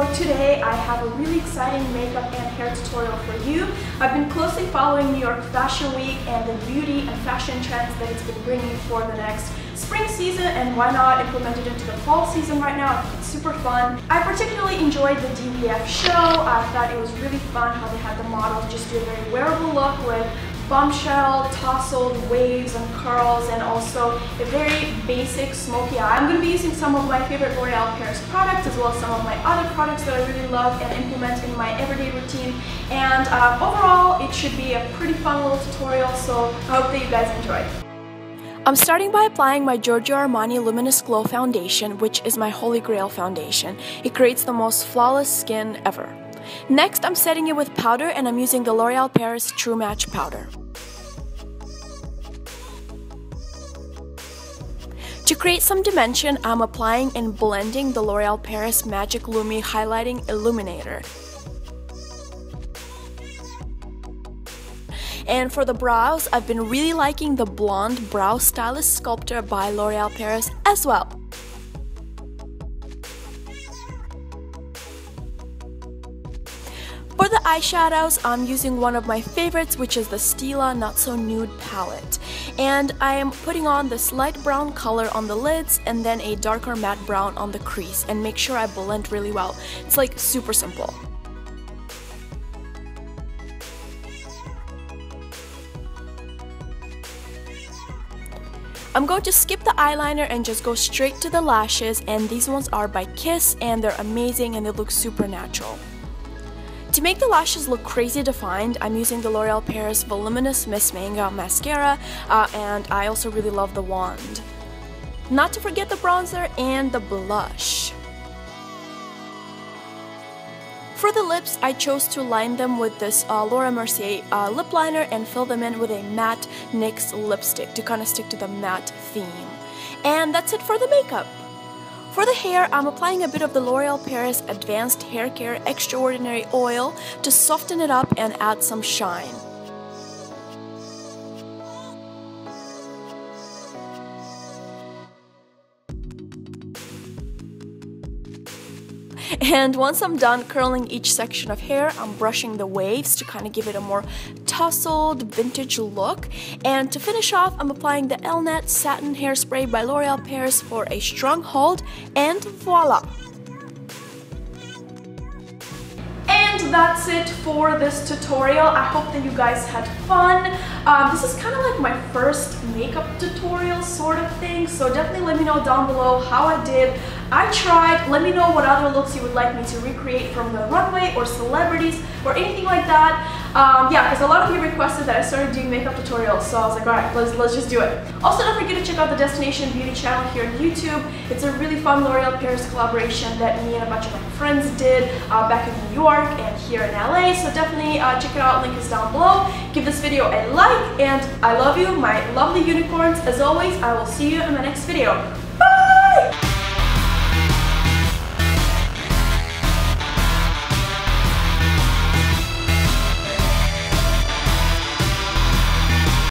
So today I have a really exciting makeup and hair tutorial for you. I've been closely following New York Fashion Week and the beauty and fashion trends that it's been bringing for the next spring season and why not implement it into the fall season right now. It's super fun. I particularly enjoyed the DVF show. I thought it was really fun how they had the models just do a very wearable look with bombshell, tousled waves and curls, and also a very basic smoky eye. I'm going to be using some of my favorite L'Oreal Paris products as well as some of my other products that I really love and implement in my everyday routine. And uh, overall, it should be a pretty fun little tutorial, so I hope that you guys enjoy. I'm starting by applying my Giorgio Armani Luminous Glow Foundation, which is my holy grail foundation. It creates the most flawless skin ever. Next, I'm setting it with powder and I'm using the L'Oreal Paris True Match powder. To create some dimension, I'm applying and blending the L'Oreal Paris Magic Lumi Highlighting Illuminator. And for the brows, I've been really liking the Blonde Brow Stylist Sculptor by L'Oreal Paris as well. For the eyeshadows, I'm using one of my favorites, which is the Stila Not So Nude palette. And I am putting on this light brown color on the lids and then a darker matte brown on the crease and make sure I blend really well. It's like super simple. I'm going to skip the eyeliner and just go straight to the lashes and these ones are by Kiss and they're amazing and they look super natural. To make the lashes look crazy defined, I'm using the L'Oreal Paris Voluminous Miss Manga Mascara, uh, and I also really love the wand. Not to forget the bronzer and the blush. For the lips, I chose to line them with this uh, Laura Mercier uh, lip liner and fill them in with a matte NYX lipstick to kind of stick to the matte theme. And that's it for the makeup. For the hair, I'm applying a bit of the L'Oreal Paris Advanced Hair Care Extraordinary Oil to soften it up and add some shine. And once I'm done curling each section of hair, I'm brushing the waves to kind of give it a more tousled vintage look. And to finish off, I'm applying the Elnett Satin Hairspray by L'Oreal Paris for a strong hold, and voila! And that's it for this tutorial. I hope that you guys had fun. Um, this is kind of like my first makeup tutorial sort of thing, so definitely let me know down below how I did. I tried. Let me know what other looks you would like me to recreate from the runway or celebrities or anything like that. Um, yeah, because a lot of you requested that I started doing makeup tutorials, so I was like, alright, let's, let's just do it. Also, don't forget to check out the Destination Beauty channel here on YouTube. It's a really fun L'Oreal Paris collaboration that me and a bunch of my friends did uh, back in New York and here in LA, so definitely uh, check it out, link is down below. Give this video a like, and I love you, my lovely unicorns. As always, I will see you in my next video.